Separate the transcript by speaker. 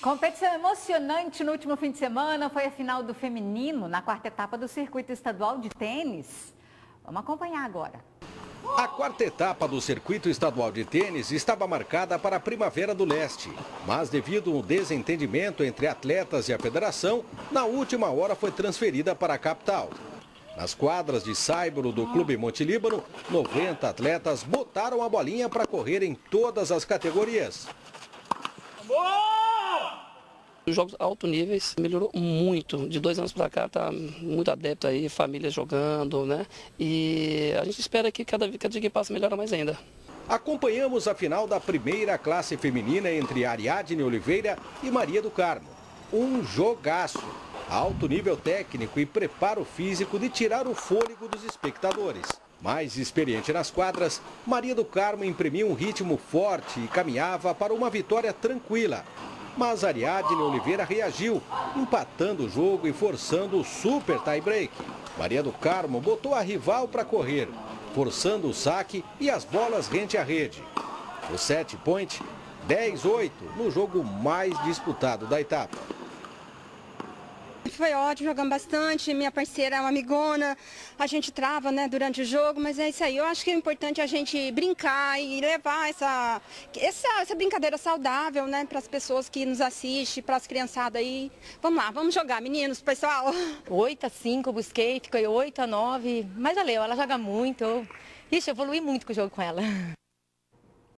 Speaker 1: Competição emocionante no último fim de semana foi a final do feminino na quarta etapa do circuito estadual de tênis. Vamos acompanhar agora.
Speaker 2: A quarta etapa do circuito estadual de tênis estava marcada para a Primavera do Leste, mas devido a um desentendimento entre atletas e a federação, na última hora foi transferida para a capital. Nas quadras de Saibro do Clube Monte Líbano, 90 atletas botaram a bolinha para correr em todas as categorias.
Speaker 3: Os jogos alto níveis melhorou muito. De dois anos para cá tá muito adepto aí, famílias jogando, né? E a gente espera que cada, cada dia que passa melhora mais ainda.
Speaker 2: Acompanhamos a final da primeira classe feminina entre Ariadne Oliveira e Maria do Carmo. Um jogaço. Alto nível técnico e preparo físico de tirar o fôlego dos espectadores. Mais experiente nas quadras, Maria do Carmo imprimiu um ritmo forte e caminhava para uma vitória tranquila. Mas Ariadne Oliveira reagiu, empatando o jogo e forçando o super tie-break. Maria do Carmo botou a rival para correr, forçando o saque e as bolas rente à rede. O set point 10-8 no jogo mais disputado da etapa.
Speaker 4: Foi ótimo, jogamos bastante, minha parceira é uma amigona, a gente trava né, durante o jogo, mas é isso aí. Eu acho que é importante a gente brincar e levar essa, essa, essa brincadeira saudável né, para as pessoas que nos assistem, para as criançadas aí. Vamos lá, vamos jogar, meninos, pessoal.
Speaker 5: 8 a 5 busquei, fiquei 8 a 9, mas valeu, ela joga muito. Ixi, eu evolui muito com o jogo com ela.